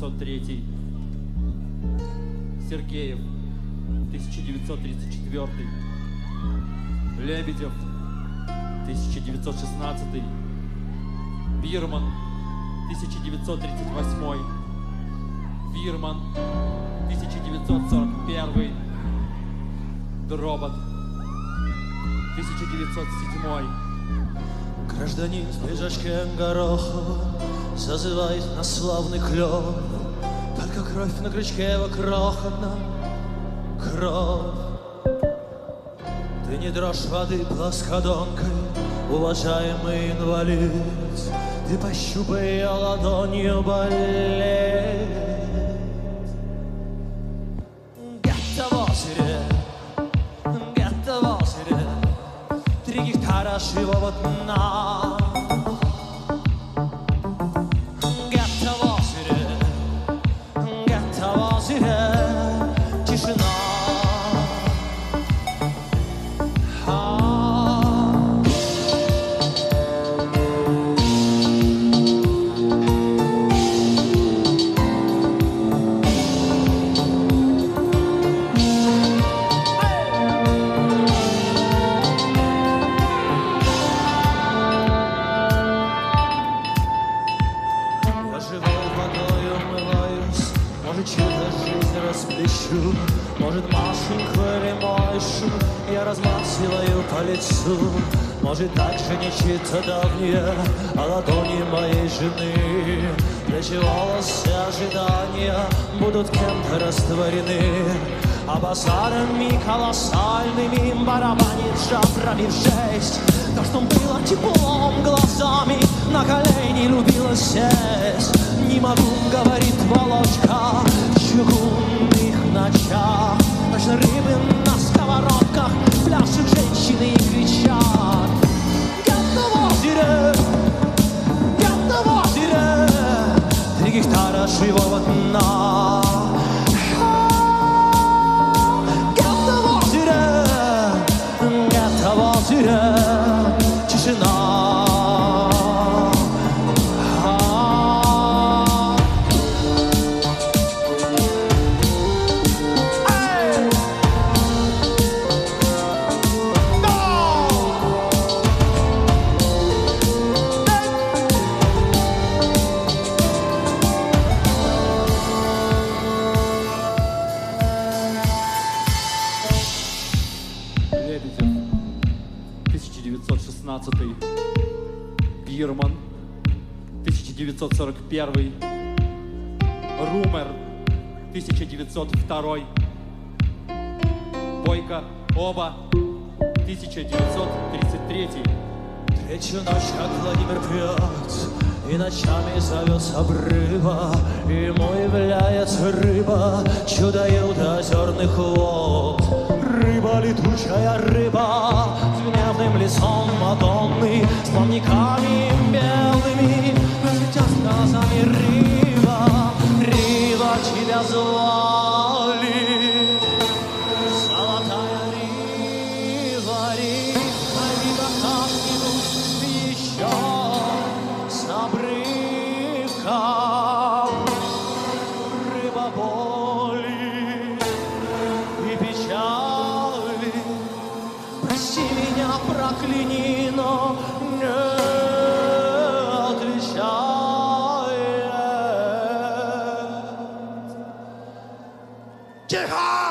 Певзнер, 1903. Сергеев, 1934. Лебедев, 1916. Бирман, 1938. Бирман, 1941. Дробот, 1907. Гражданин в пиджачке Горохова Зазывает на славный клев Только кровь на крючке его крохотном Кровь. Ты не дрожь воды плоскодонкой Уважаемый инвалид. Ты пощупай ее ладонью болеть Три гектара живого дна или Мойшу я размазываю по лицу, может также нечто давнее о ладони моей жены, плечи волосы ожидания будут кем-то растворены, а базарами колоссальными барабанит жабрами в шесть. То, что было теплом глазами, на колени любила сесть. Не могу, говорит Володька, в чугунных ночах. Рыбы на сковородках пляшут женщины и кричат. Озере, где-то в озере, три гектара живого дна. 1916. Бирман, 1941. Румер, 1902. Бойко, оба, 1933. Третью ночь, как Владимир пьет, И ночами зовет с обрыва, Ему является рыба, Чудо-юдо озерных вод. Рыба, летучая рыба, С гневным лицом Мадонны, С плавниками белыми, Светя глазами рыба, Рыба, тебя звали. Золотая рыба, рыба, рыба как-нибудь еще с обрывка. Рыба боли прокляни, но не отвечает. Тихо!